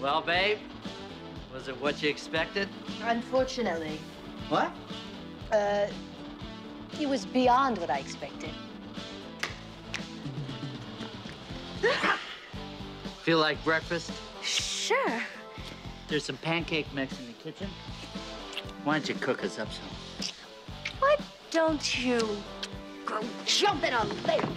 Well, babe, was it what you expected? Unfortunately. What? Uh, it was beyond what I expected. Feel like breakfast? Sure. There's some pancake mix in the kitchen. Why don't you cook us up some? Why don't you go jumping on there?